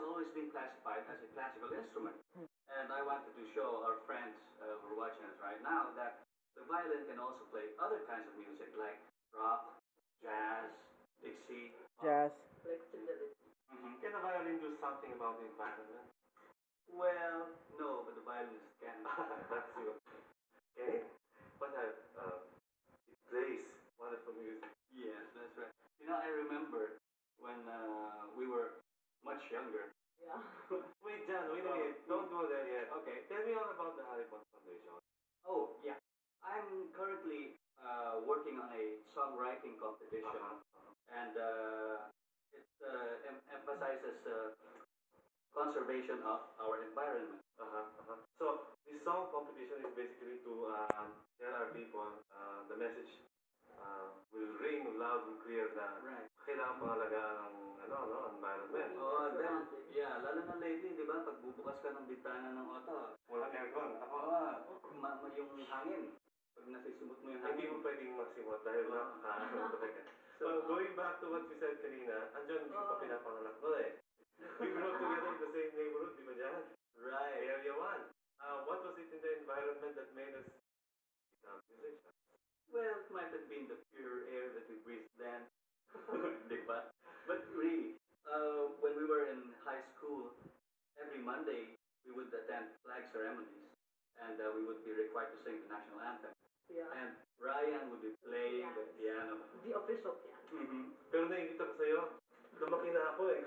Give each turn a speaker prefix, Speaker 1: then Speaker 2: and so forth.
Speaker 1: always been classified as a classical instrument. And I wanted to show our friends uh, who are watching us right now that the violin can also play other kinds of music like rock, jazz, Dixie.
Speaker 2: Jazz.
Speaker 3: Flexibility.
Speaker 1: Mhm.
Speaker 4: Can the violin do something about the environment?
Speaker 1: Well, no, but the violinist can.
Speaker 4: That's you. Can it? But uh, uh, it plays wonderful music.
Speaker 1: yes, that's right. You know, I remember when uh, we were much younger.
Speaker 3: Yeah.
Speaker 4: Wait, John, wait a minute. Don't go there yet.
Speaker 1: Okay.
Speaker 4: Tell me all about the Haribon Foundation.
Speaker 1: Oh, yeah. I'm currently uh, working on a songwriting competition, and uh, it uh, em- emphasizes uh, conservation of our environment.
Speaker 4: Uh-huh. Uh-huh. So, this song competition is basically to um, tell our people uh, the message uh, will ring loud and clear na
Speaker 1: Right.
Speaker 4: kailangan pangalagaan ng ano, no, environment.
Speaker 1: Oh, then, yeah, lalo na lately, di ba, pag bubukas ka ng bintana ng auto,
Speaker 4: Walang aircon. Ako,
Speaker 1: ah, ma- ma- yung hangin, pag nasisumot mo yung
Speaker 4: hindi
Speaker 1: hangin.
Speaker 4: mo pwedeng magsimot dahil nakakaano talaga. So, going back to what we said kanina, andyan hindi pa pinapanganak ko eh. We grew up together in the same neighborhood, di ba dyan?
Speaker 1: Right.
Speaker 4: Area 1. Uh, what was it in the environment that made us become musicians?
Speaker 1: Well, it might have been the pure air that we breathed then. Monday we would attend flag ceremonies and uh, we would be required to sing the national anthem.
Speaker 3: Yeah.
Speaker 1: And Ryan would be playing the piano.
Speaker 3: The official piano.
Speaker 1: Mm-hmm.
Speaker 4: Pero naingit ako sa'yo, lumaki na ako eh.